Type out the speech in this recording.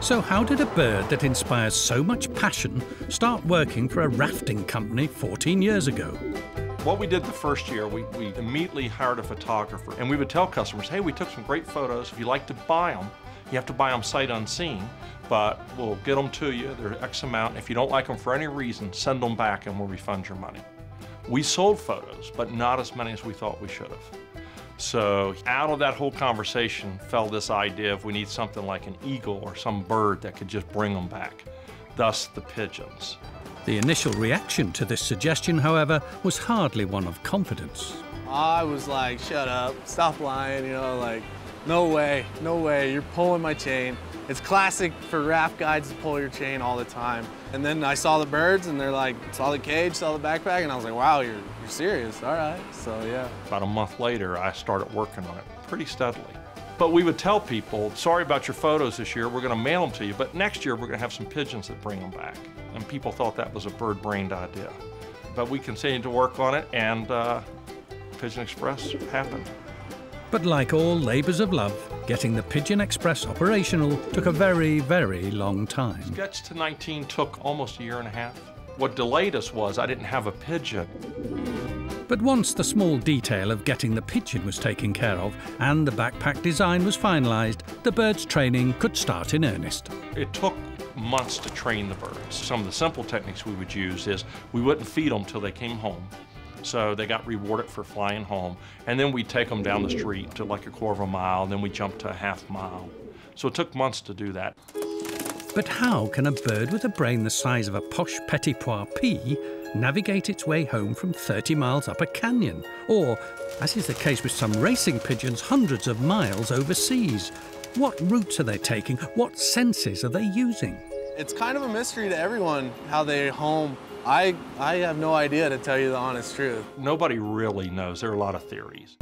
So, how did a bird that inspires so much passion start working for a rafting company 14 years ago? What we did the first year, we, we immediately hired a photographer and we would tell customers, hey, we took some great photos. If you like to buy them, you have to buy them sight unseen, but we'll get them to you. They're X amount. If you don't like them for any reason, send them back and we'll refund your money. We sold photos, but not as many as we thought we should have. So out of that whole conversation fell this idea of we need something like an eagle or some bird that could just bring them back, thus the pigeons. The initial reaction to this suggestion, however, was hardly one of confidence. I was like, shut up, stop lying, you know, like, no way, no way, you're pulling my chain. It's classic for raft guides to pull your chain all the time. And then I saw the birds and they're like, saw the cage, saw the backpack, and I was like, wow, you're, you're serious, all right, so yeah. About a month later, I started working on it pretty steadily. But we would tell people, sorry about your photos this year, we're gonna mail them to you, but next year we're gonna have some pigeons that bring them back. And people thought that was a bird-brained idea. But we continued to work on it and uh, Pigeon Express happened. But like all labours of love, getting the Pigeon Express operational took a very, very long time. Sketch to 19 took almost a year and a half. What delayed us was I didn't have a pigeon. But once the small detail of getting the pigeon was taken care of and the backpack design was finalised, the bird's training could start in earnest. It took months to train the birds. Some of the simple techniques we would use is we wouldn't feed them till they came home. So they got rewarded for flying home. And then we'd take them down the street to like a quarter of a mile, and then we jumped to a half mile. So it took months to do that. But how can a bird with a brain the size of a posh petit pois pea navigate its way home from 30 miles up a canyon? Or, as is the case with some racing pigeons, hundreds of miles overseas? What routes are they taking? What senses are they using? It's kind of a mystery to everyone how they home I, I have no idea to tell you the honest truth. Nobody really knows. There are a lot of theories.